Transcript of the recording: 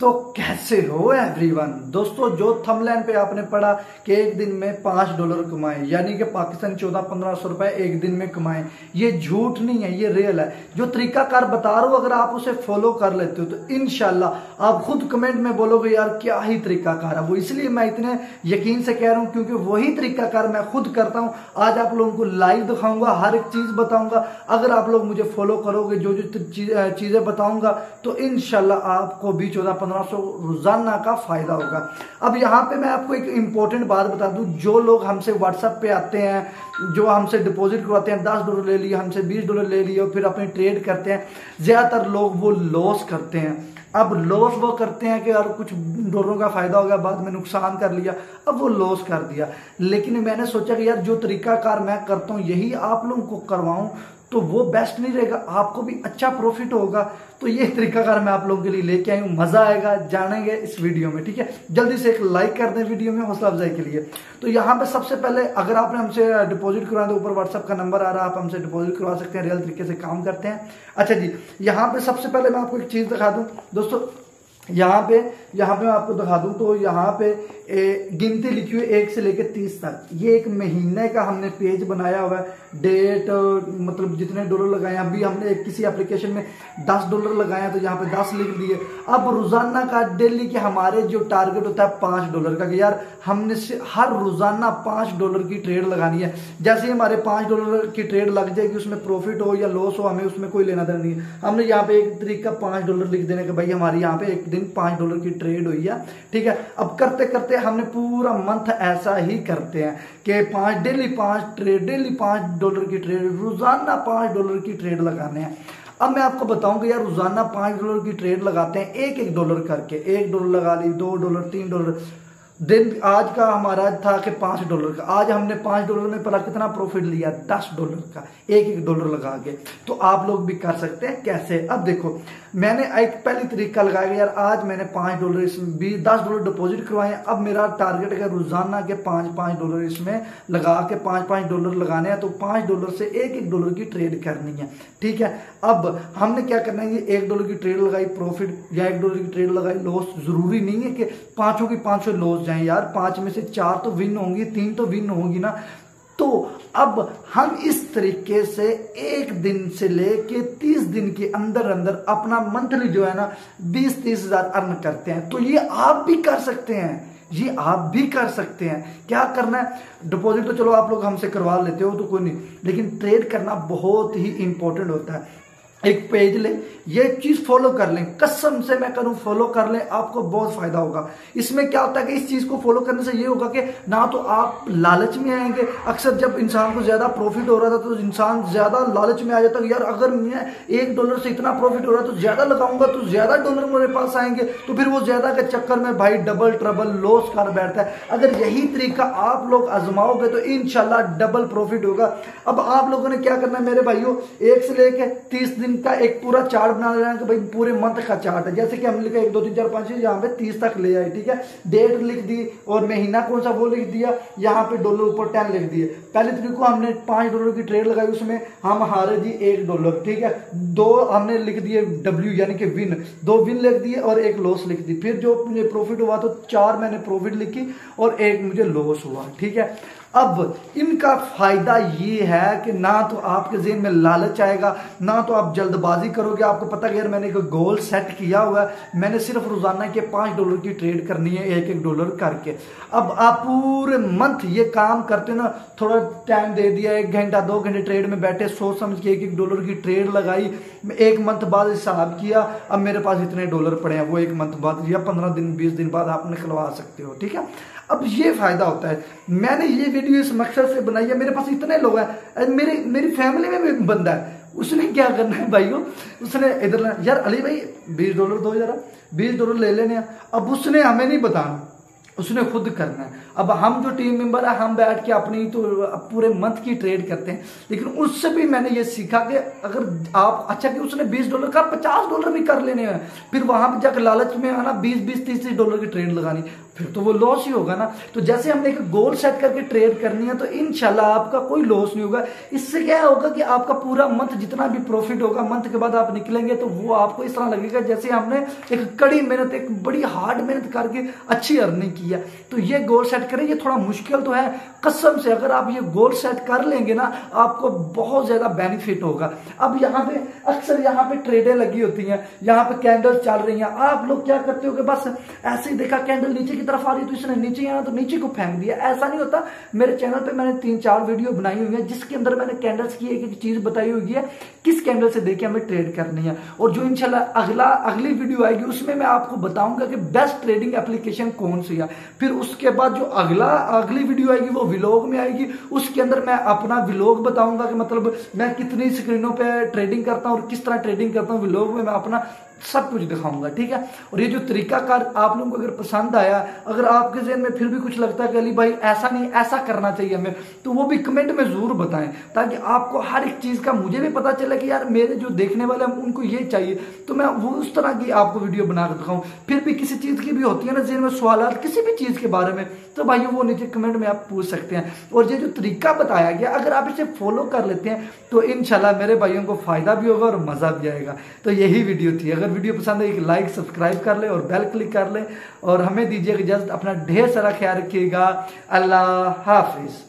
तो कैसे हो एवरीवन दोस्तों, जो थमलैंड पे आपने पढ़ा कि एक दिन में पाँच डॉलर कमाए, यानी कि पाकिस्तान चौदह पंद्रह सौ रुपए एक दिन में कमाए, ये झूठ नहीं है, ये रियल है। जो तरीकाकार बता रहा हूँ, अगर आप उसे फॉलो कर लेते हो तो इनशाला आप खुद कमेंट में बोलोगे, यार, क्या ही तरीकाकार है वो। इसलिए मैं इतने यकीन से कह रहा हूँ, क्योंकि वही तरीकाकार मैं खुद करता हूँ। आज आप लोगों को लाइव दिखाऊँगा, हर एक चीज़ बताऊँगा। अगर आप लोग मुझे फॉलो करोगे जो जो चीज़ें बताऊँगा तो इनशाला आपको भी चौदह पंद्रह सौ रोज़ाना का फ़ायदा होगा। अब यहाँ पे मैं आपको एक इंपॉर्टेंट बात बता दूँ। जो लोग हमसे व्हाट्सएप पे आते हैं, जो हमसे डिपॉजिट करवाते हैं, दस डॉलर ले लिए, हमसे बीस डॉलर ले लिए और फिर अपने ट्रेड करते हैं, ज़्यादातर लोग वो लॉस करते हैं। अब लॉस वो करते हैं कि यार कुछ डॉलरों का फ़ायदा हो गया, बाद में नुकसान कर लिया, अब वो लॉस कर दिया। लेकिन मैंने सोचा कि यार जो तरीकाकार मैं करता हूँ, यही आप लोगों को करवाऊं तो वो बेस्ट नहीं रहेगा, आपको भी अच्छा प्रॉफिट होगा। तो ये तरीकाकार मैं आप लोगों के लिए लेके आई हूँ, मज़ा आएगा, जानेंगे इस वीडियो में, ठीक है? जल्दी से एक लाइक कर दें वीडियो में हौसला अफजाई के लिए। तो यहाँ पे सबसे पहले, अगर आपने हमसे डिपॉजिट करवा तो ऊपर व्हाट्सअप का नंबर आ रहा है, आप हमसे डिपॉजिट करवा सकते हैं रियल तरीके से काम करते हैं। अच्छा जी, यहाँ पे सबसे पहले मैं आपको एक चीज़ दिखा दूँ। दोस्तों यहाँ पे यहाँ पे मैं आपको दिखा दूँ तो यहाँ पे गिनती लिखी हुई एक से लेकर तीस तक। ये एक महीने का हमने पेज बनाया हुआ है। डेट मतलब जितने डॉलर लगाए अभी हमने किसी एप्लीकेशन में दस डॉलर लगाए तो यहाँ पे दस लिख दिए। अब रोज़ाना का, डेली के हमारे जो टारगेट होता है, पाँच डॉलर का। कि यार, हमने हर रोज़ाना पाँच डॉलर की ट्रेड लगानी है। जैसे ही हमारे पाँच डॉलर की ट्रेड लग जाएगी, उसमें प्रॉफिट हो या लॉस हो, हमें उसमें कोई लेना देना नहीं है। हमने यहाँ पे एक तरीका पाँच डॉलर लिख देने का, भाई, हमारे यहाँ पे एक पाँच डॉलर की ट्रेड हुई है। ठीक है, अब करते करते हमने पूरा मंथ ऐसा ही करते हैं कि पाँच, डेली पाँच ट्रेड, डेली पाँच डॉलर की ट्रेड, रोज़ाना पाँच डॉलर की ट्रेड लगाने हैं। अब मैं आपको बताऊँगा यार रोज़ाना पाँच डॉलर की ट्रेड लगाते हैं एक एक डॉलर करके, एक डॉलर लगा ली, दो डॉलर, तीन डॉलर। दिन आज का हमारा था कि पाँच डॉलर का। आज हमने पाँच डॉलर में पहला कितना प्रॉफिट लिया? दस डॉलर का। एक एक डॉलर लगा के। तो आप लोग भी कर सकते हैं। कैसे? अब देखो, मैंने एक पहली तरीका लगाया यार आज मैंने पाँच डॉलर इसमें बीस दस डॉलर डिपॉजिट करवाए अब मेरा टारगेट है रोज़ाना के पाँच पाँच डॉलर इसमें लगा के पाँच पाँच डॉलर लगाने हैं। तो पाँच डॉलर से एक एक डॉलर की ट्रेड करनी है। ठीक है? अब हमने क्या करना है ये एक डॉलर की ट्रेड लगाई प्रॉफिट या एक डॉलर की ट्रेड लगाई लॉस ज़रूरी नहीं है कि पाँचों की पाँचों लॉस जाए, यार, पाँच में से चार तो विन होंगी, तीन तो विन होगी ना। तो अब हम इस तरीके से एक दिन से लेके तीस दिन के अंदर अंदर अपना मंथली जो है ना, बीस तीस हज़ार अर्न करते हैं। तो ये आप भी कर सकते हैं। ये आप भी कर सकते हैं। क्या करना है? डिपॉजिट तो चलो आप लोग हमसे करवा लेते हो तो कोई नहीं, लेकिन ट्रेड करना बहुत ही इंपॉर्टेंट होता है। एक पेज ले, ये चीज़ फॉलो कर लें। कसम से मैं करूँ फॉलो कर लें, आपको बहुत फ़ायदा होगा। इसमें क्या होता है कि इस चीज़ को फॉलो करने से ये होगा कि ना तो आप लालच में आएँगे। अक्सर जब इंसान को ज़्यादा प्रॉफिट हो रहा था तो इंसान ज़्यादा लालच में आ जाता है यार, अगर मैं एक डॉलर से इतना प्रॉफिट हो रहा तो ज़्यादा लगाऊँगा तो ज़्यादा डॉलर मेरे पास आएँगे। तो फिर वो ज़्यादा के चक्कर में भाई डबल ट्रबल लॉस कर बैठता है। अगर यही तरीका आप लोग आजमाओगे तो इनशाला डबल प्रॉफिट होगा। अब आप लोगों ने क्या करना है मेरे भाइयों? एक से लेके तीस दिन दिन का एक पूरा चार्ट बना लेना कि भाई पूरे मंथ का चार्ट है। जैसे कि हमने लिखा एक, दो, तीन, चार, पाँच यहाँ पे तीस तक ले आए ठीक है? डेट लिख दी और महीना कौन सा वो लिख दिया, यहाँ पे डॉलर ऊपर टेन लिख दिए। पहले तरीक को हमने पाँच डॉलर की ट्रेड लगाई, उसमें हम हारे जी एक डॉलर ठीक है? दो हमने लिख दिए डब्ल्यू यानी कि विन दो विन लिख दिए और एक लॉस लिख दी। फिर जो मुझे प्रॉफिट हुआ तो चार मैंने प्रॉफिट लिखी और एक मुझे लॉस हुआ, ठीक है? अब इनका फ़ायदा ये है कि ना तो आपके जेन में लालच आएगा, ना तो आप जल्दबाजी करोगे। आपको पता यार मैंने एक गोल सेट किया हुआ है। मैंने सिर्फ़ रोज़ाना के पाँच डॉलर की ट्रेड करनी है, एक एक डॉलर करके। अब आप पूरे मंथ ये काम करते ना, थोड़ा टाइम दे दिया, एक घंटा, दो घंटे ट्रेड में बैठे सोच समझ के एक एक डॉलर की ट्रेड लगाई। एक मंथ बाद हिसाब किया, अब मेरे पास इतने डॉलर पड़े हैं, वो एक मंथ बाद या पंद्रह दिन, बीस दिन बाद आप निकलवा सकते हो, ठीक है? अब ये फ़ायदा होता है। मैंने ये वीडियो इस मकसद से बनाई है। मेरे पास इतने लोग हैं। मेरे, मेरी फैमिली में भी एक बंदा है। उसने क्या करना है भाइयों? उसने इधर यार अली भाई, बीस डॉलर दो जरा बीस डॉलर ले लेने अब उसने हमें नहीं बताना। उसने खुद करना है। अब हम जो टीम मेंबर है, हम बैठ के अपनी तो पूरे मंथ की ट्रेड करते हैं। लेकिन उससे भी मैंने ये सीखा कि अगर आप अच्छा कि उसने 20 डॉलर का 50 डॉलर भी कर लेने हैं, फिर वहाँ पर जाकर लालच में आना 20 20 30 30 डॉलर की ट्रेड लगानी। फिर तो वो लॉस ही होगा ना। तो जैसे हमने एक गोल सेट करके ट्रेड करनी है तो इनशाला आपका कोई लॉस नहीं होगा। इससे क्या होगा कि आपका पूरा मंथ जितना भी प्रॉफिट होगा मंथ के बाद आप निकलेंगे तो वो आपको इस तरह लगेगा जैसे हमने एक कड़ी मेहनत, एक बड़ी हार्ड मेहनत करके अच्छी अर्निंग की है तो ये गोल सेट करें, ये थोड़ा मुश्किल तो है। कसम से अगर आप ये गोल सेट कर लेंगे ना, आपको बहुत ज़्यादा बेनिफिट होगा। अब यहाँ पे अक्सर यहाँ पे ट्रेडें लगी होती हैं, यहाँ पे कैंडल चल रही हैं। आप लोग क्या करते हो कि बस ऐसे ही देखा कैंडल नीचे की तरफ़ आ रही तो इसने नीचे आना तो नीचे को फेंक दिया। ऐसा नहीं होता। मेरे चैनल पर मैंने तीन चार वीडियो बनाई हुई है, जिसके अंदर मैंने कैंडल्स की एक एक चीज़ बताई हुई है, किस कैंडल से देखे हमें ट्रेड करनी है। और जो इनशाला अगला, अगली वीडियो आएगी, उसमें मैं आपको बताऊँगा कि बेस्ट ट्रेडिंग एप्लीकेशन कौन सी है। फिर उसके बाद जो अगला, अगली वीडियो आएगी वो विलोग में आएगी। उसके अंदर मैं अपना विलोग बताऊँगा कि मतलब मैं कितनी स्क्रीनों पे ट्रेडिंग करता हूँ और किस तरह ट्रेडिंग करता हूँ विलोग में मैं अपना सब कुछ दिखाऊँगा, ठीक है? और ये जो तरीकाकार आप लोगों को अगर पसंद आया, अगर आपके जहन में फिर भी कुछ लगता है कि अली भाई ऐसा नहीं, ऐसा करना चाहिए हमें तो वो भी कमेंट में ज़रूर बताएँ, ताकि आपको हर एक चीज़ का मुझे भी पता चले कि यार मेरे जो देखने वाले हैं, उनको ये चाहिए। तो मैं वो उस तरह की आपको वीडियो बना कर दिखाऊँ। फिर भी किसी चीज़ की भी होती है ना जहन में सवाल किसी भी चीज़ के बारे में तो भाई वो नीचे कमेंट में आप पूछ सकते हैं। और ये जो तरीका बताया गया, अगर आप इसे फॉलो कर लेते हैं तो इनशाला मेरे भाइयों को फ़ायदा भी होगा और मज़ा भी आएगा। तो यही वीडियो थी, अगर वीडियो पसंद है लाइक सब्सक्राइब कर ले और बेल क्लिक कर ले और हमें दीजिएगा जस्ट अपना ढेर सारा ख्याल रखिएगा। अल्लाह हाफिज़।